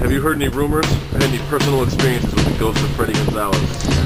Have you heard any rumors or any personal experiences with the ghost of Freddy Gonzalez?